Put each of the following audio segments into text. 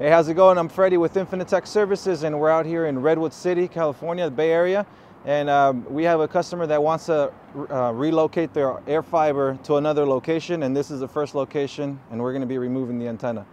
Hey, how's it going? I'm Freddie with Infinite Tech Services, and we're out here in Redwood City, California, the Bay Area. And um, we have a customer that wants to uh, relocate their airFiber to another location, and this is the first location, and we're going to be removing the antenna.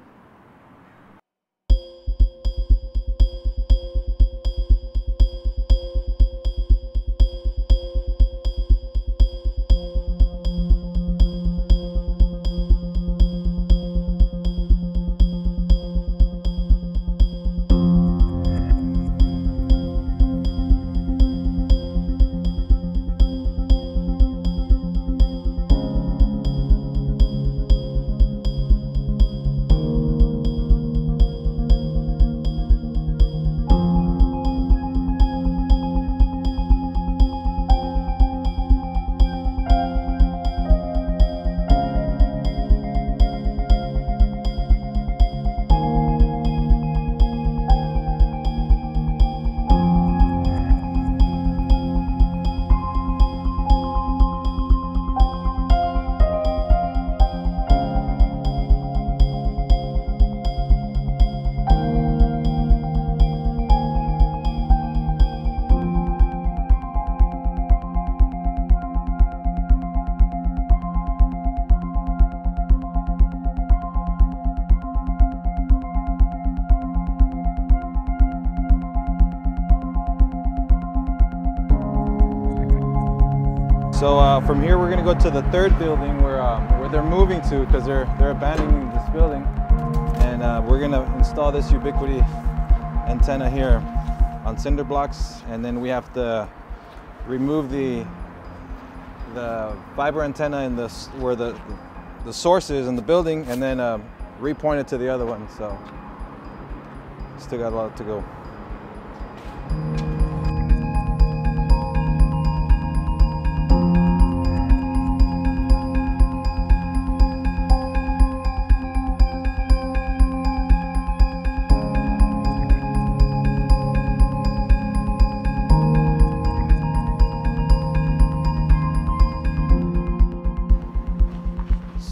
So uh, from here, we're gonna go to the third building where um, where they're moving to because they're they're abandoning this building, and uh, we're gonna install this Ubiquiti antenna here on cinder blocks, and then we have to remove the the fiber antenna in the where the the source is in the building, and then uh, repoint it to the other one. So still got a lot to go.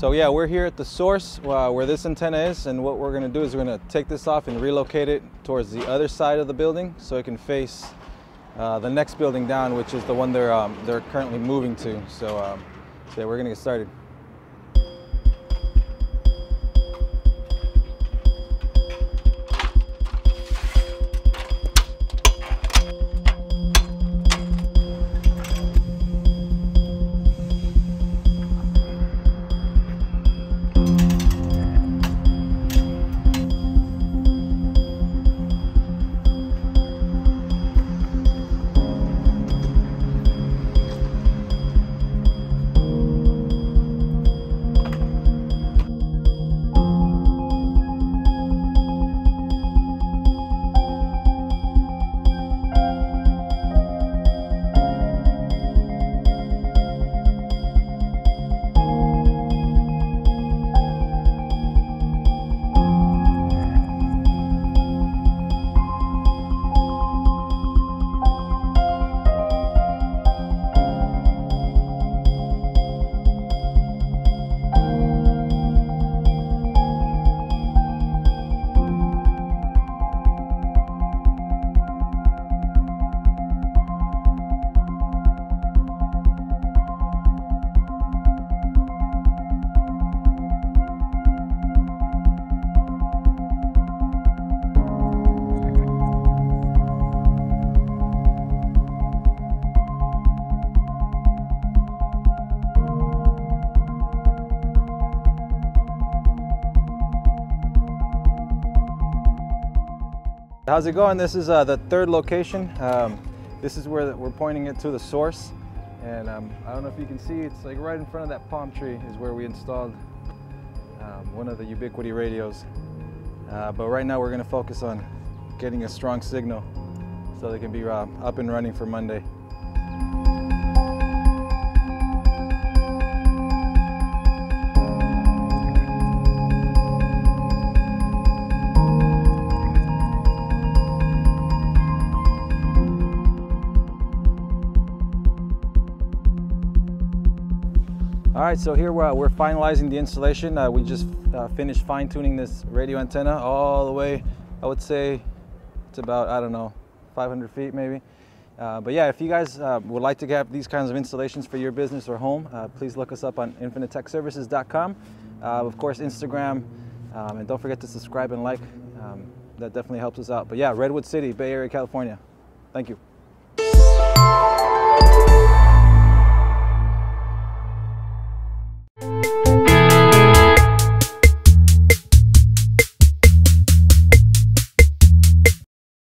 So yeah, we're here at the source uh, where this antenna is, and what we're gonna do is we're gonna take this off and relocate it towards the other side of the building so it can face uh, the next building down, which is the one they're, um, they're currently moving to. So, um, so yeah, we're gonna get started. How's it going? This is uh, the third location. Um, this is where the, we're pointing it to the source. And um, I don't know if you can see, it's like right in front of that palm tree is where we installed um, one of the Ubiquiti radios. Uh, but right now we're gonna focus on getting a strong signal so they can be uh, up and running for Monday. All right, so here we're, we're finalizing the installation. Uh, we just uh, finished fine tuning this radio antenna all the way, I would say it's about, I don't know, 500 feet maybe. Uh, but yeah, if you guys uh, would like to have these kinds of installations for your business or home, uh, please look us up on infinitetechservices.com. Uh, of course, Instagram, um, and don't forget to subscribe and like. Um, that definitely helps us out. But yeah, Redwood City, Bay Area, California. Thank you.